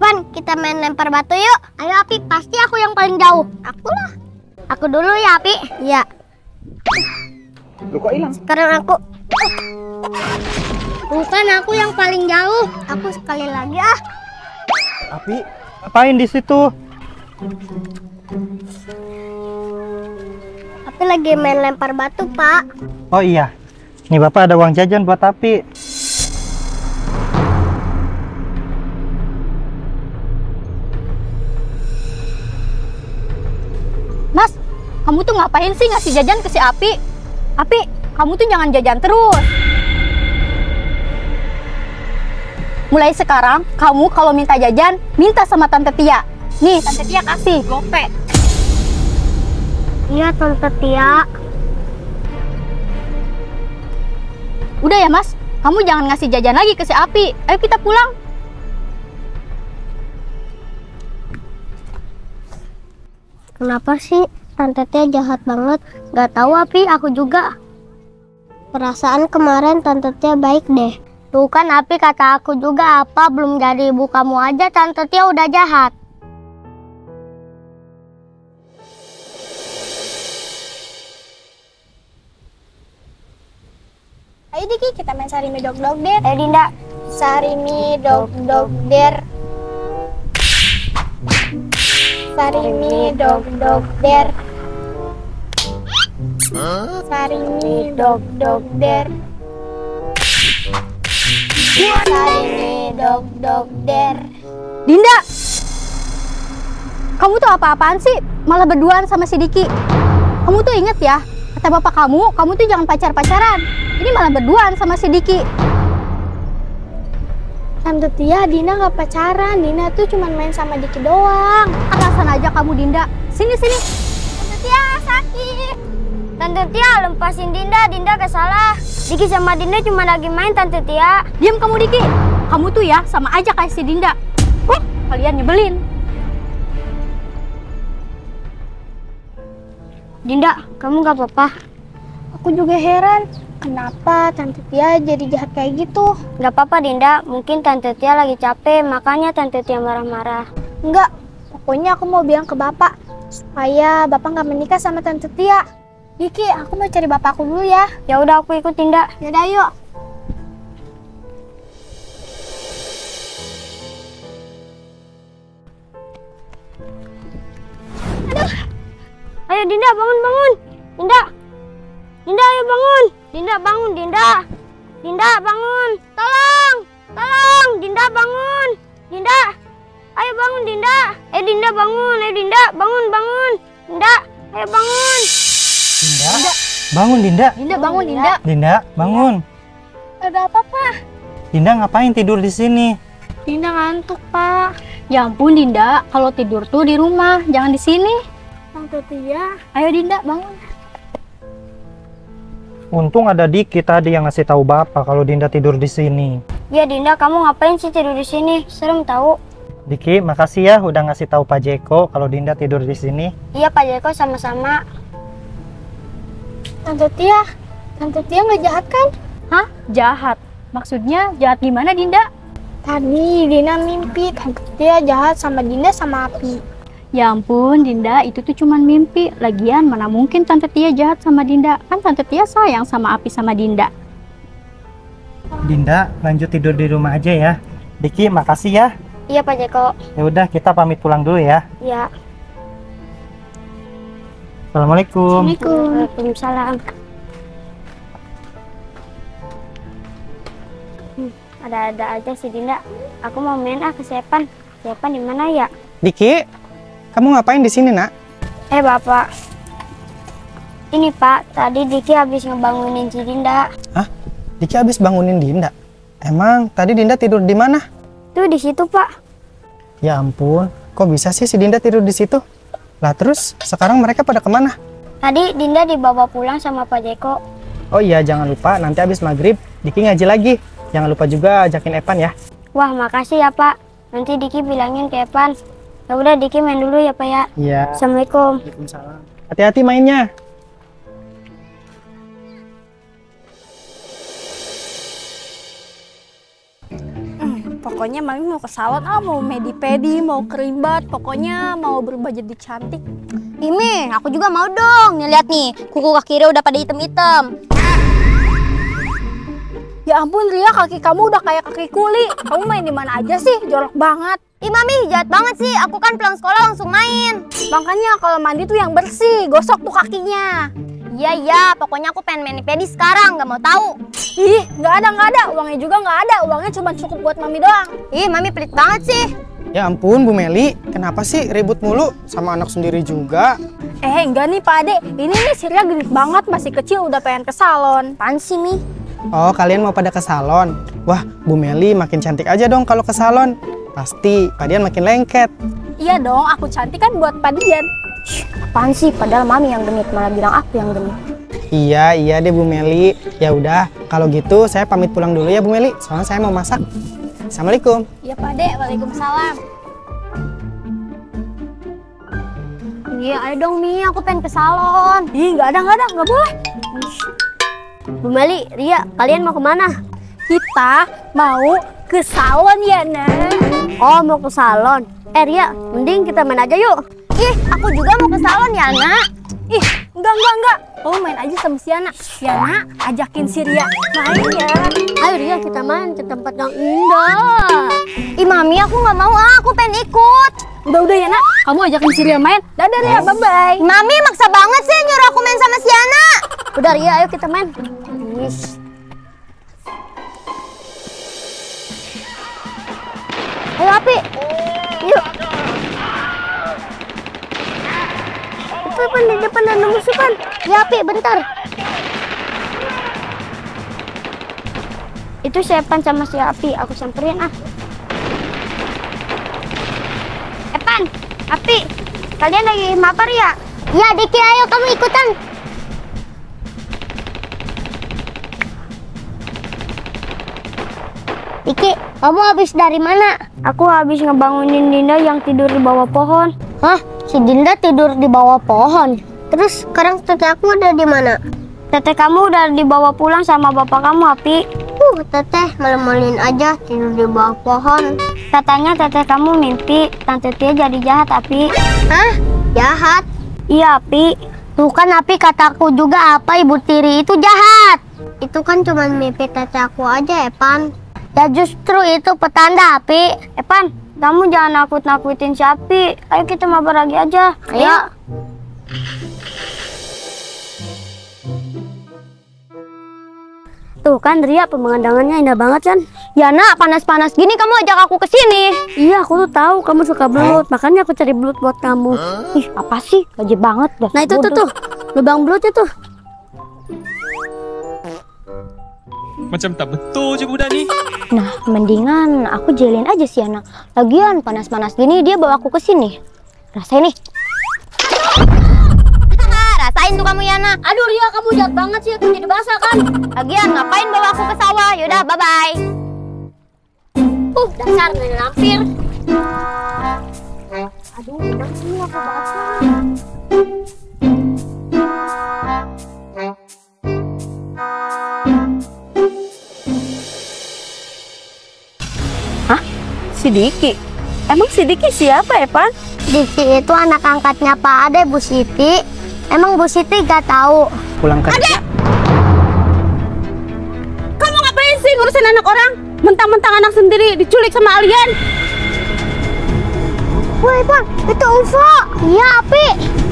Evan, kita main lempar batu yuk. Ayo Api, pasti aku yang paling jauh. Aku lah. Aku dulu ya Api. Iya. Lu kok hilang? Sekarang aku. Bukan aku yang paling jauh. Aku sekali lagi ah. Api, ngapain di situ? Api lagi main lempar batu, Pak. Oh iya. Nih Bapak ada uang jajan buat Api. Kamu tuh ngapain sih ngasih jajan ke si Api? Api, kamu tuh jangan jajan terus. Mulai sekarang, kamu kalau minta jajan, minta sama Tante Tia. Nih, Tante Tia kasih, gope. Iya, Tante Tia. Udah ya, Mas. Kamu jangan ngasih jajan lagi ke si Api. Ayo kita pulang. Kenapa sih Tante Tia jahat banget? Gak tahu Api, aku juga. Perasaan kemarin Tante Tia baik deh. Tuh kan Api kata aku juga apa belum jadi ibu kamu aja Tante Tia udah jahat. Ayo Diki, kita main sarimi dog dog der. Eh Dinda, Sarimi dog dog der. Sarimi dog dog der. Sarimi dog dog der. Sarimi dog dog der. Dinda! Kamu tuh apa-apaan sih? Malah berduaan sama si Diki. Kamu tuh inget ya, kata bapak kamu, kamu tuh jangan pacar-pacaran. Ini malah berduaan sama si Diki. Tante Tia, Dina gak pacaran. Dina tuh cuma main sama Diki doang. Alasan aja kamu Dinda. Sini sini. Tante Tia sakit. Tante Tia lepasin Dinda, Dinda gak salah. Diki sama Dinda cuma lagi main Tante Tia. Diam kamu Diki. Kamu tuh ya sama aja kayak si Dinda. Huh, kalian nyebelin. Dinda, kamu gak apa-apa? Aku juga heran. Kenapa Tante Tia jadi jahat kayak gitu? Gak apa-apa Dinda, mungkin Tante Tia lagi capek, makanya Tante Tia marah-marah. Enggak, pokoknya aku mau bilang ke bapak supaya bapak nggak menikah sama tante Tia. Diki, aku mau cari bapakku dulu ya. Ya udah aku ikut Dinda. Yaudah yuk. Ayo Dinda bangun bangun. Dinda. Dinda ayo bangun. Dinda bangun Dinda. Dinda bangun. Tolong. Tolong Dinda bangun. Dinda. Ayo bangun Dinda. Eh Dinda bangun. Ayo Dinda bangun bangun. Dinda. Ayo bangun. Dinda. Bangun Dinda. Dinda bangun Dinda. Dinda, bangun. Ada apa, Pak? Dinda ngapain tidur di sini? Dinda ngantuk, Pak. Ya ampun Dinda, kalau tidur tuh di rumah, jangan di sini. Tante Tia. Ayo Dinda bangun. Untung ada Diki tadi yang ngasih tahu Bapak kalau Dinda tidur di sini. Ya Dinda kamu ngapain sih tidur di sini? Serem tahu. Diki, makasih ya udah ngasih tahu Pak Jeko kalau Dinda tidur di sini. Iya Pak Jeko sama-sama. Tante Tia. Tante Tia nggak jahat kan? Hah? Jahat? Maksudnya jahat gimana Dinda? Tadi Dina mimpi Tante Tia jahat sama Dinda sama Api. Ya ampun, Dinda, itu tuh cuman mimpi. Lagian mana mungkin Tante Tia jahat sama Dinda? Kan Tante Tia sayang sama Api sama Dinda. Dinda, lanjut tidur di rumah aja ya. Diki, makasih ya. Iya Pak Jeko. Ya udah, kita pamit pulang dulu ya. Iya. Assalamualaikum. Waalaikumsalam. Hmm, Ada-ada aja sih Dinda. Aku mau main ah ke Sepan. Sepan di mana ya? Diki, kamu ngapain di sini, Nak? Eh Bapak. Ini Pak, tadi Diki habis ngebangunin si Dinda. Hah? Diki habis bangunin Dinda. Emang tadi Dinda tidur di mana? Tuh di situ Pak. Ya ampun, kok bisa sih si Dinda tidur di situ? Lah terus sekarang mereka pada ke mana? Tadi Dinda dibawa pulang sama Pak Jeko. Oh iya, jangan lupa nanti habis maghrib Diki ngaji lagi. Jangan lupa juga ajakin Evan ya. Wah makasih ya Pak. Nanti Diki bilangin ke Evan. Ya udah Diki main dulu ya Pak ya. Iya. Assalamualaikum. Waalaikumsalam. Hati-hati mainnya. Pokoknya mami mau ke salon ah mau medi-pedi mau kerimbat pokoknya mau berubah jadi cantik Imi, aku juga mau dong. Nih lihat nih, kuku kaki Ria udah pada hitam-hitam. ya ampun Ria kaki kamu udah kayak kaki kuli kamu main di mana aja sih jorok banget Ih mami, jahat banget sih. Aku kan pulang sekolah langsung main. makanya kalau mandi tuh yang bersih gosok tuh kakinya Iya iya, pokoknya aku pengen mani-pedi sekarang. Gak mau tahu. ih nggak ada nggak ada uangnya juga nggak ada uangnya cuma cukup buat mami doang Ih mami pelit banget sih. Ya ampun Bu Meli, kenapa sih ribut mulu sama anak sendiri juga? eh enggak nih Pak Ade ini nih Sirya genit banget masih kecil udah pengen ke salon Apaan sih Mi? Oh, kalian mau pada ke salon? Wah, Bu Meli makin cantik aja dong kalau ke salon. Pasti Padian makin lengket. iya dong aku cantik kan buat Padian Apaan sih? Padahal mami yang genit malah bilang aku yang genit. Iya, iya deh Bu Meli. Ya udah, kalau gitu saya pamit pulang dulu ya Bu Meli. Soalnya saya mau masak. Assalamualaikum. iya Pak Ade Waalaikumsalam Iya, ayo dong Mi, aku pengen ke salon. ih nggak ada nggak ada nggak boleh Bu Meli, Ria, kalian mau ke mana? kita mau ke salon ya nak Oh, mau ke salon. Eh Ria, mending kita main aja yuk. Ih, aku juga mau ke salon ya, nak. ih enggak enggak enggak kamu main aja sama si Yana Yana ajakin si Ria main ya Ayo Ria, kita main ke tempat yang indah. Ih, Mami, aku nggak mau ah, aku pengen ikut. udah udah Yana kamu ajakin si Ria main dadah Ria bye bye Mami maksa banget sih nyuruh aku main sama Siana. Udah Ria, ayo kita main. Ish. Ayo Api, Itu Pan di depan ada musuh Pan. Ya Api, bentar. Itu Sepan sama si Api, aku samperin ah. Epan, Api, kalian lagi mabar ya? Iya, Diki, ayo kamu ikutan. Diki, kamu habis dari mana? Aku habis ngebangunin Dinda yang tidur di bawah pohon. Hah? Si Dinda tidur di bawah pohon? Terus sekarang teteh aku ada di mana? Teteh kamu udah dibawa pulang sama bapak kamu, Api. Uh, teteh malu-maluin aja tidur di bawah pohon. Katanya teteh kamu mimpi Tante Tia jadi jahat, Api. Hah? Jahat? Iya, Api. Tuh kan Api kataku juga apa Ibu Tiri itu jahat. Itu kan cuma mimpi teteh aku aja, Epan. Ya justru itu petanda, Api. Epan, kamu jangan nakut-nakutin si Api. Ayo kita mabar lagi aja. Ayo. Tuh kan Ria pemandangannya indah banget kan? Ya nak panas-panas gini kamu ajak aku ke sini. Iya aku tuh tahu kamu suka belut makanya aku cari belut buat kamu. Ih apa sih gaji banget dah. Nah itu tuh tuh lubang belutnya tuh. Macam tak betul je budak ni. Nah mendingan aku jelin aja sih anak. Lagian panas-panas gini dia bawa aku ke sini. Rasain nih. Rasain tuh kamu Yana. Aduh Ria kamu jahat banget sih aku jadi basah kan. Lagian ngapain bawa aku ke sawah? Yaudah bye bye. Uh dasar nenek lampir. Aduh udah sih aku basah. Si Diki. Emang si Diki siapa ya, Pan? Diki itu anak angkatnya Pak Ade Bu Siti. Emang Bu Siti gak tahu. Pulang kerja. Kamu ngapain sih ngurusin anak orang? Mentang-mentang anak sendiri diculik sama alien. Woi Bang, itu UFO. Iya Api.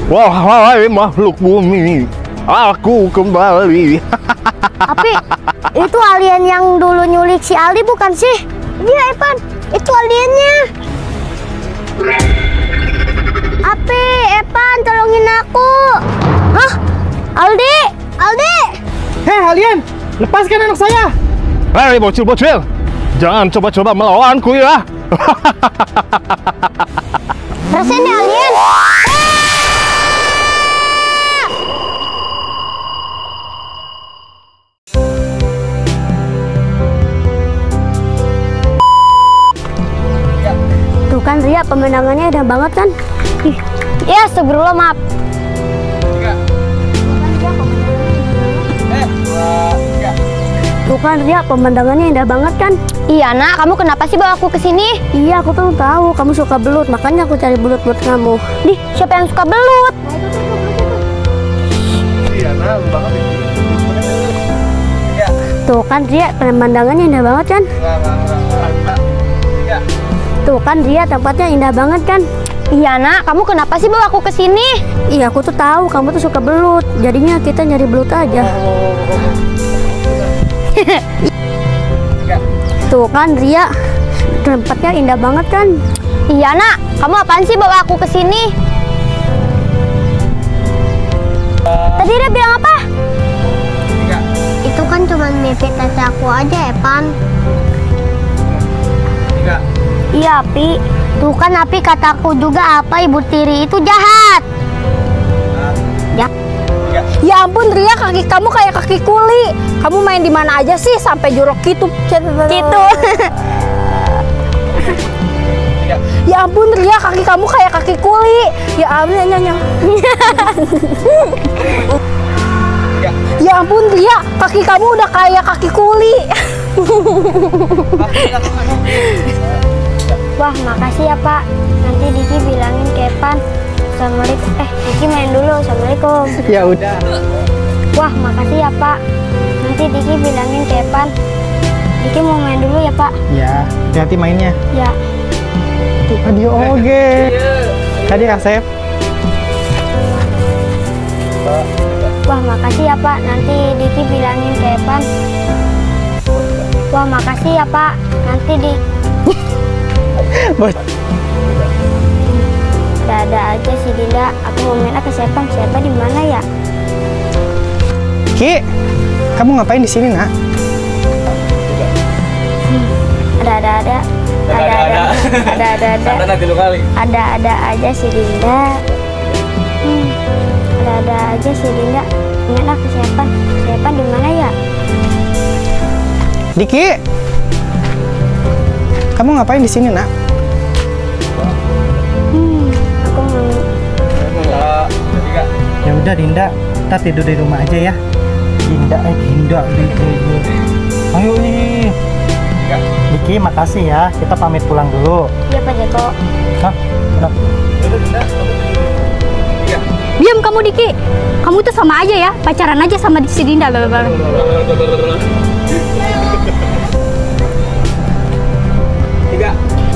Wahai makhluk bumi, aku kembali. Api, itu alien yang dulu nyulik si Ali bukan sih? Iya Evan, itu aliennya. Api, Evan tolongin aku. Hah? Aldi, Aldi. Hei alien, lepaskan anak saya. Hei bocil-bocil, jangan coba-coba melawanku ya. Rasanya alien. Tuh kan Ria pemandangannya indah banget kan? Ih, Ya, sebelum maaf. Tuh kan Ria, pemandangannya indah banget kan? Iya nak, kamu kenapa sih bawa aku ke sini? Iya, aku tuh tahu kamu suka belut, makanya aku cari belut buat kamu. Di, siapa yang suka belut? Tuh kan Ria, pemandangannya indah banget kan? Tuh kan Ria, tempatnya indah banget kan? Iya nak, kamu kenapa sih bawa aku ke sini? Iya, aku tuh tahu kamu tuh suka belut. Jadinya kita nyari belut aja. Tuh kan Ria, tempatnya indah banget kan? Iya nak, kamu apaan sih bawa aku ke sini? Tadi dia bilang apa? Itu kan cuma mimpi tante aku aja, Epan. Iya, Pi. Tuh kan Api kataku juga apa Ibu Tiri itu jahat. Ya ampun Ria, kaki kamu kayak kaki kuli. Kamu main di mana aja sih sampai jorok gitu. Gitu. Ya ampun Ria, kaki kamu kayak kaki kuli. Ya ampun nyanyi. Ya ampun Ria, kaki kamu udah kayak kaki kuli. Wah, makasih ya, Pak. Nanti Diki bilangin ke Epan. Assalamualaikum. Eh, Diki main dulu. Assalamualaikum. Ya udah. Wah, makasih ya, Pak. Nanti Diki bilangin ke Epan. Diki mau main dulu ya, Pak. Ya, hati-hati mainnya. Ya. Adio oge. Tadi Asep. Wah, makasih ya, Pak. Nanti Diki bilangin ke Epan. Wah, makasih ya, Pak. Nanti di Bos. ada aja si Dinda. Aku mau main ke Sepan. Siapa di mana ya? Ki, kamu ngapain di sini, Nak? Ada ada ada. Ada ada ada ada ada. nanti lu kali. Ada ada aja si Dinda. Hmm, ada ada aja si Dinda. Main ke Sepan. Sepan di mana ya? Diki. Kamu ngapain di sini, Nak? Hmm, aku mau Ya udah Dinda, kita tidur di rumah aja ya. Dinda, eh Dinda, Dinda. Ayo nih. Diki, makasih ya. Kita pamit pulang dulu. Iya Pak Jeko. Hah? Kenapa? Diam kamu Diki. Kamu tuh sama aja ya, pacaran aja sama si Dinda. Blablabla.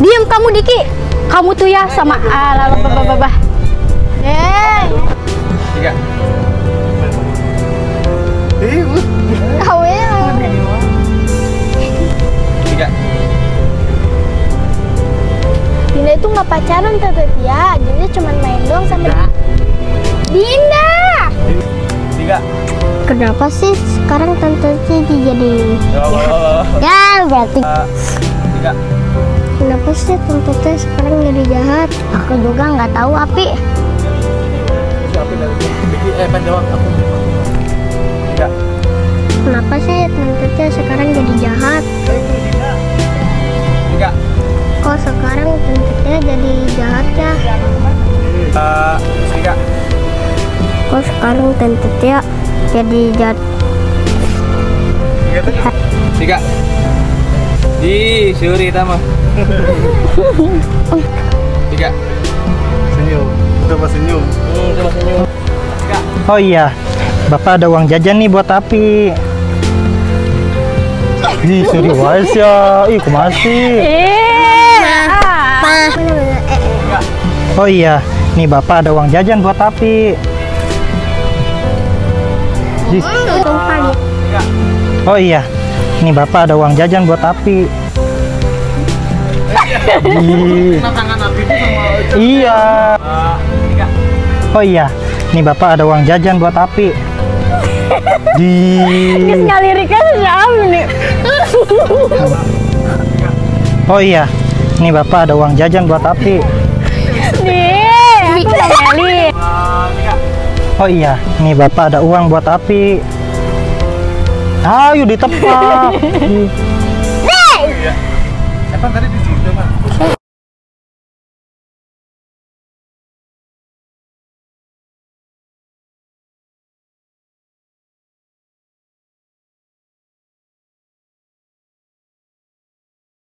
Diam kamu Diki. Kamu tuh ya sama ala babababa. Eh. Kau ya. Dinda itu nggak pacaran Tante Tia, Dinda cuma main doang sama Dinda. Kenapa sih sekarang Tante Cici jadi Ya berarti Kenapa sih Tante Cici sekarang jadi jahat? Aku juga nggak tahu Api Kenapa sih Tante Cici sekarang jadi jahat? Kok sekarang Tante Cici jadi jahat ya? Kok sekarang Tante Cici jadi jahat? Tiga. Di suri tama. Tiga. Senyum. Coba senyum. Hmm, coba senyum. Oh iya, Bapak ada uang jajan nih buat Api. Ih, serius ya. Ih, masih. Oh iya, nih Bapak ada uang jajan buat Api. Oh iya, nih Bapak ada uang jajan buat Api. Iya. Oh iya, nih Bapak ada uang jajan buat Api. Di. Nih. Oh iya, nih Bapak ada uang jajan buat Api. Aku Meli. Oh iya, nih Bapak ada uang buat Api. Ayo ditepak. Ih. Epan tadi di situ, Pak.